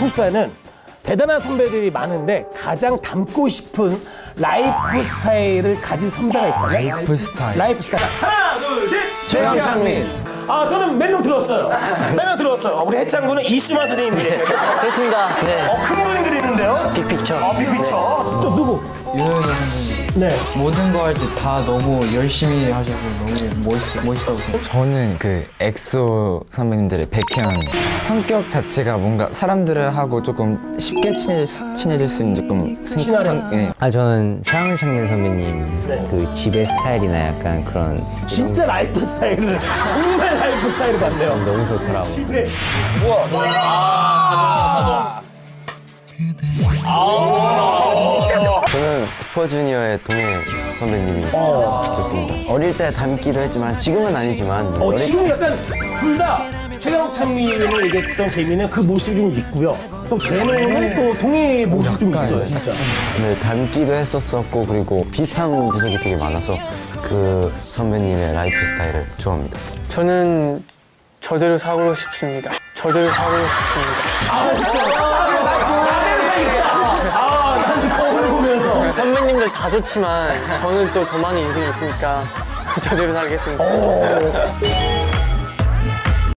소속사에는 대단한 선배들이 많은데 가장 닮고 싶은 라이프 스타일을 가진 선배가 있다면? 라이프 스타일. 라이프 스타일. 하나, 둘, 셋! 최강창민. 아, 저는 몇명 들었어요. 몇명 들었어요. 우리 해찬군은 이수만 선생님인데. 그렇습니다. 네. 어, 큰 그림 그리는데요? big picture. 어, big picture. 또 누구? 선생님 네. 모든 거 할 때 다 너무 열심히 하셔서 너무 멋있, 멋있다고 생각해요. 저는 그 엑소 선배님들의 백현 성격 자체가 뭔가 사람들하고 조금 쉽게 친해질 수, 친해질 수 있는 조금. 성- 예. 아 저는 최강창민 선배님 그 집의 스타일이나 약간 그런 진짜 라이프 스타일을, 정말 라이프 스타일을 봤네요. 너무 좋더라고. 집에. 저는 슈퍼주니어의 동해 선배님이 좋습니다. 어릴 때 닮기도 했지만 지금은 아니지만 어, 어릴 지금 약간 둘 다 최강 창민을 얘기했던 재미는 그 모습이 좀 있고요. 또 제노는 또 동해의 모습이 좀 있어요, 진짜. 때 닮기도 했었었고 그리고 비슷한 구석이 되게 많아서 그 선배님의 라이프 스타일을 좋아합니다. 저는 저대로 살고 싶습니다. 저대로 살고 싶습니다. 아, 선배님들 다 좋지만 저는 또 저만의 인생이 있으니까 저대로 살겠습니다.